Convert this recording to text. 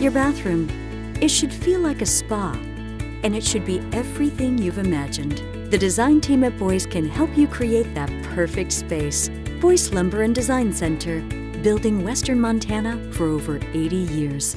Your bathroom, it should feel like a spa, and it should be everything you've imagined. The design team at Boyce can help you create that perfect space. Boyce Lumber and Design Center, building Western Montana for over 80 years.